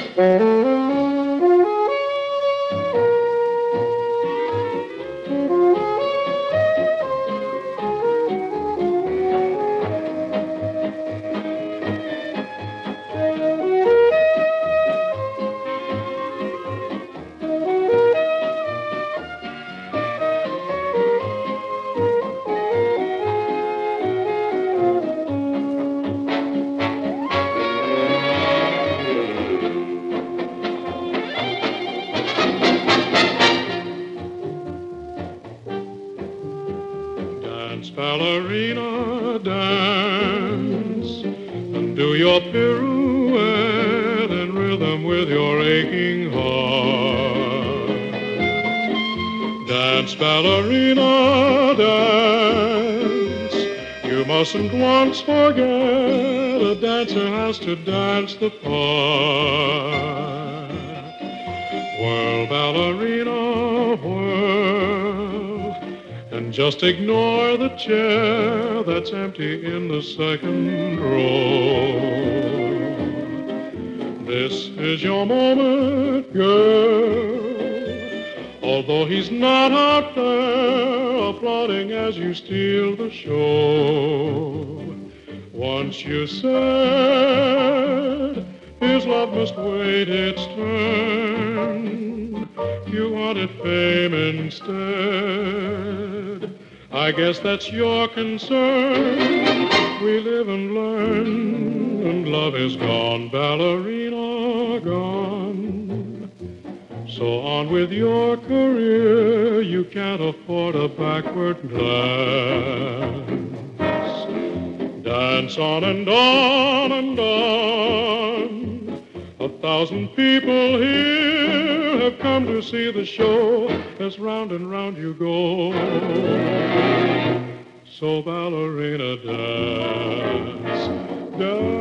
Mm-hmm. Dance, ballerina, dance, and do your pirouette in rhythm with your aching heart. Dance, ballerina, dance. You mustn't once forget a dancer has to dance the part. Whirl, ballerina, and just ignore the chair that's empty in the second row. This is your moment, girl. Although he's not out there applauding as you steal the show. Once you said his love must wait its turn. You wanted fame instead. I guess that's your concern. We live and learn, and love is gone, ballerina gone. So on with your career, you can't afford a backward glance. Dance on and on and on. A thousand people here have come to see the show as round and round you go. So ballerina dance, dance.